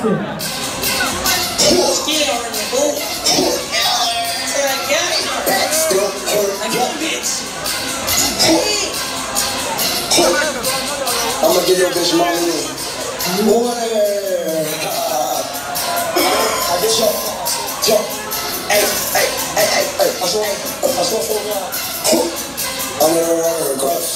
I'ma give your bitch money. Boy. I get your. Yo. Hey, hey, hey, hey, hey. I saw, I saw for a while. I'm gonna run across.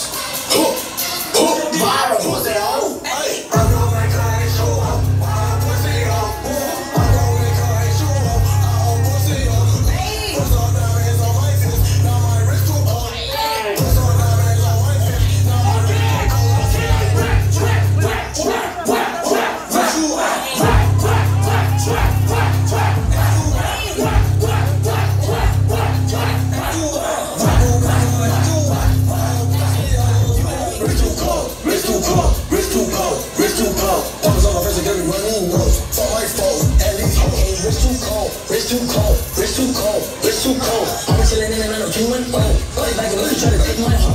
Cold, wrist too cold. I'm chilling in and out of two and oh. Play back and look, try to take my home.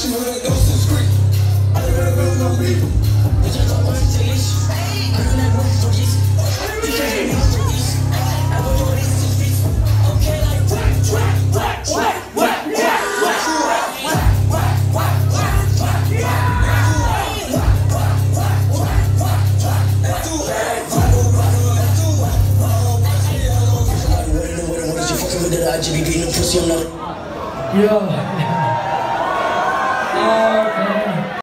She know that ghost is squeak. I never know no people. de la LGBT nous fusionnons. Yo.